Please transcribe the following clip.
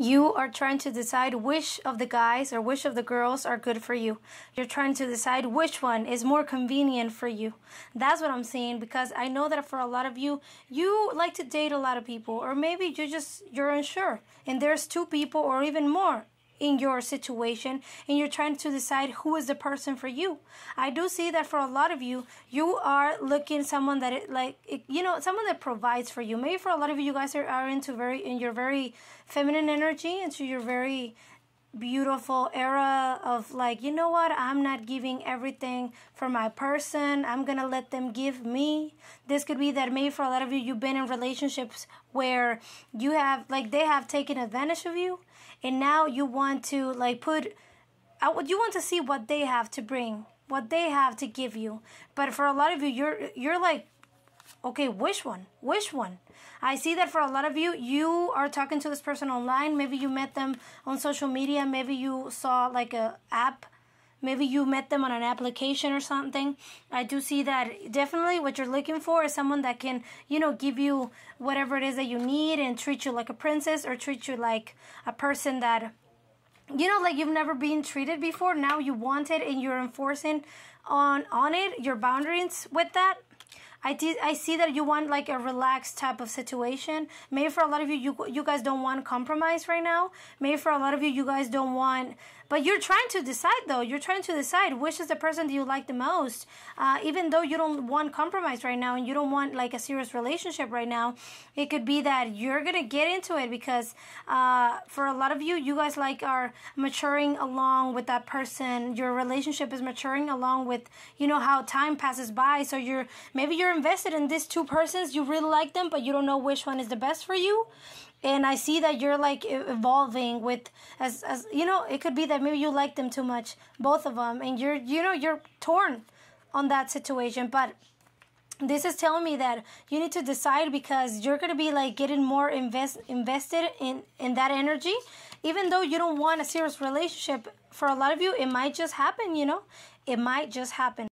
You are trying to decide which of the guys or which of the girls are good for you. You're trying to decide which one is more convenient for you. That's what I'm saying because I know that for a lot of you, you like to date a lot of people or maybe you just you're unsure and there's two people or even more in your situation and you're trying to decide who is the person for you. I do see that for a lot of you, you are looking someone that it, like it, you know someone that provides for you. Maybe for a lot of you, you guys are, are into very in your very feminine energy, into your very beautiful era of like you know what? I'm not giving everything for my person. I'm gonna let them give me. This could be that maybe for a lot of you you've been in relationships where you have like they have taken advantage of you and now you want to like put you want to see what they have to bring what they have to give you. But for a lot of you you're you're like okay which one? Which one? I see that for a lot of you you are talking to this person online. Maybe you met them on social media. Maybe you saw like a app. Maybe you met them on an application or something. I do see that definitely what you're looking for is someone that can you know give you whatever it is that you need and treat you like a princess or treat you like a person that you know like you've never been treated before. Now you want it and you're enforcing on on it your boundaries with that I. I see that you want like a relaxed type of situation. Maybe for a lot of you, you you guys don't want compromise right now. Maybe for a lot of you, you guys don't want. But you're trying to decide though. You're trying to decide which is the person that you like the most. Uh, even though you don't want compromise right now and you don't want like a serious relationship right now, it could be that you're gonna get into it because uh, for a lot of you, you guys like are maturing along with that person. Your relationship is maturing along with you know how time passes by. So you're maybe you're invested in these two persons. You really like them, but you don't know which one is the best for you. And I see that you're like evolving with as as you know it could be that maybe you like them too much both of them and you're you know you're torn on that situation. But this is telling me that you need to decide because you're going to be like getting more invest invested in in that energy. Even though you don't want a serious relationship for a lot of you it might just happen you know? It might just happen